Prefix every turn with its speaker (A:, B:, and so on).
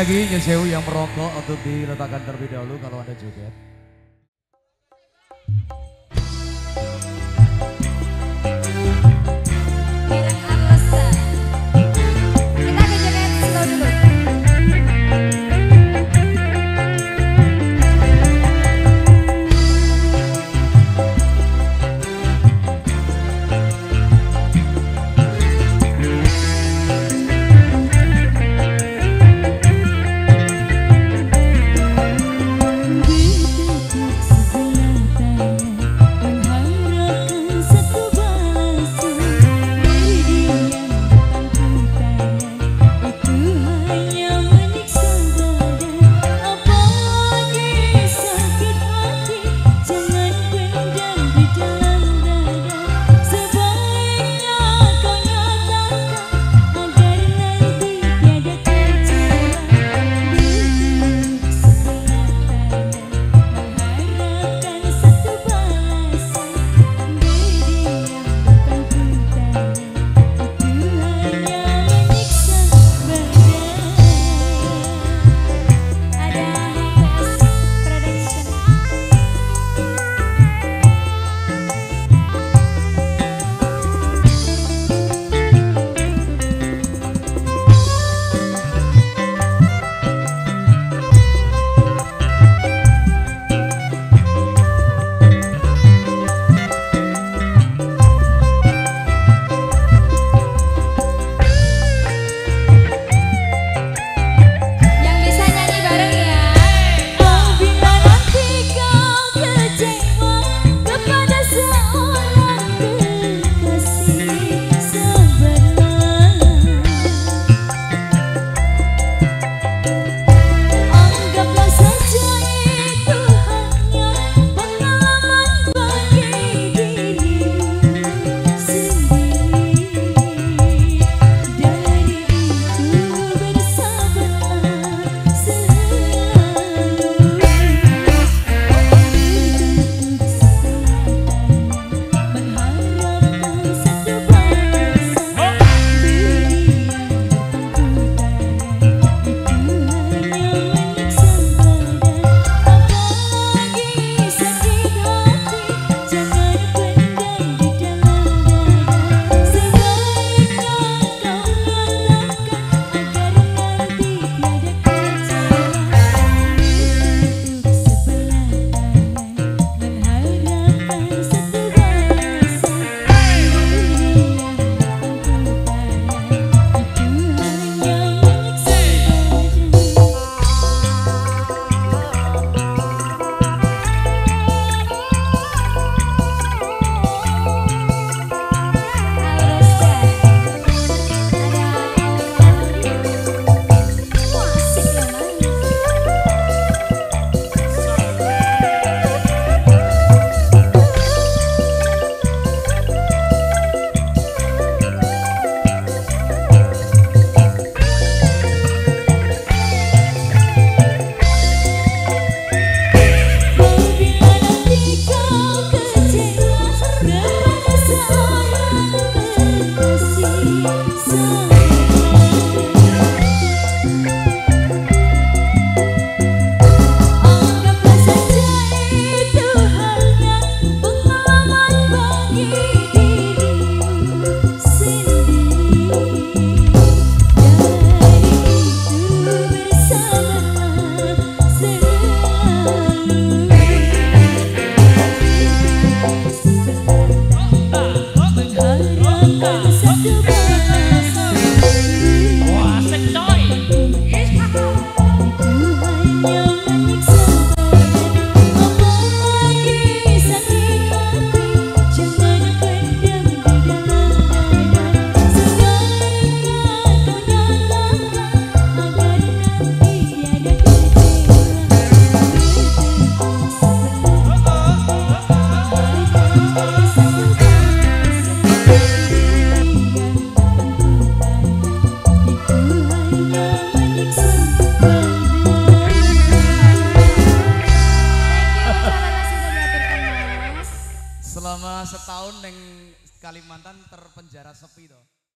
A: lagi Nyesewu yang merokok untuk diletakkan terlebih dahulu kalau ada joget.